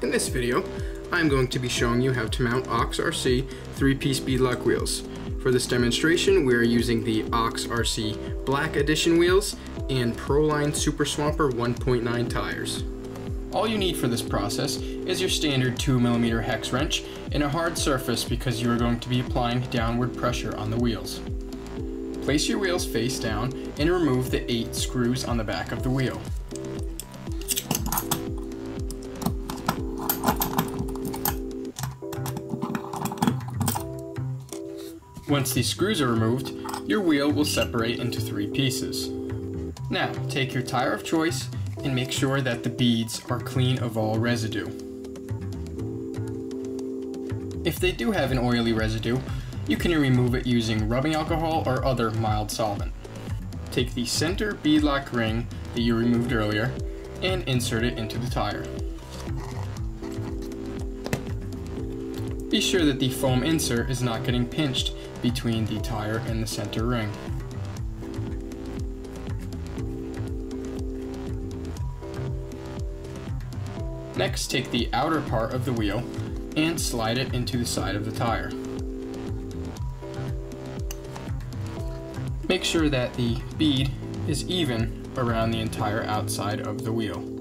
In this video, I'm going to be showing you how to mount Ox RC 3-piece beadlock wheels. For this demonstration, we are using the Ox RC Black Edition wheels and Proline Super Swamper 1.9 tires. All you need for this process is your standard 2mm hex wrench and a hard surface because you are going to be applying downward pressure on the wheels. Place your wheels face down and remove the 8 screws on the back of the wheel. Once these screws are removed, your wheel will separate into three pieces. Now, take your tire of choice and make sure that the beads are clean of all residue. If they do have an oily residue, you can remove it using rubbing alcohol or other mild solvent. Take the center beadlock ring that you removed earlier and insert it into the tire. Be sure that the foam insert is not getting pinched between the tire and the center ring. Next, take the outer part of the wheel and slide it into the side of the tire. Make sure that the bead is even around the entire outside of the wheel.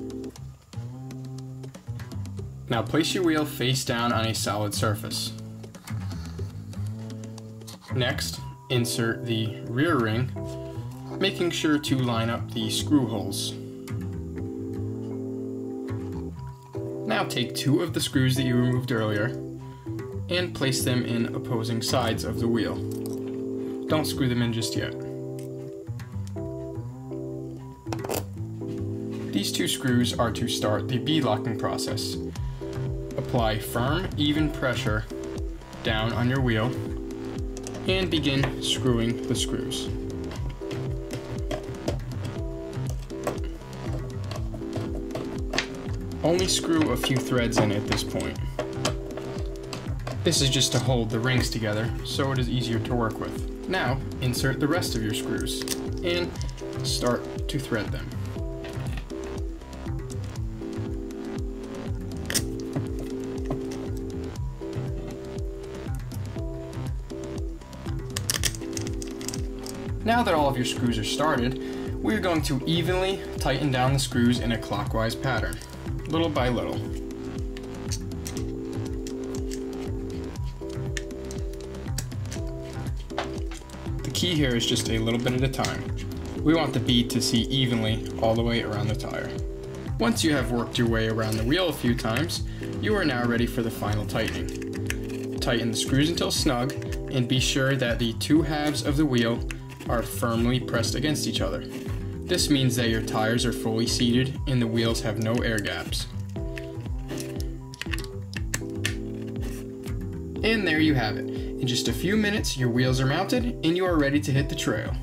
Now place your wheel face down on a solid surface. Next, insert the rear ring, making sure to line up the screw holes. Now take two of the screws that you removed earlier and place them in opposing sides of the wheel. Don't screw them in just yet. These two screws are to start the bead locking process. Apply firm, even pressure down on your wheel and begin screwing the screws. Only screw a few threads in at this point. This is just to hold the rings together, so it is easier to work with. Now, insert the rest of your screws and start to thread them. Now that all of your screws are started, we're going to evenly tighten down the screws in a clockwise pattern, little by little. The key here is just a little bit at a time. We want the bead to see evenly all the way around the tire. Once you have worked your way around the wheel a few times, you are now ready for the final tightening. Tighten the screws until snug and be sure that the two halves of the wheel are firmly pressed against each other. This means that your tires are fully seated and the wheels have no air gaps. And there you have it. In just a few minutes, your wheels are mounted and you are ready to hit the trail.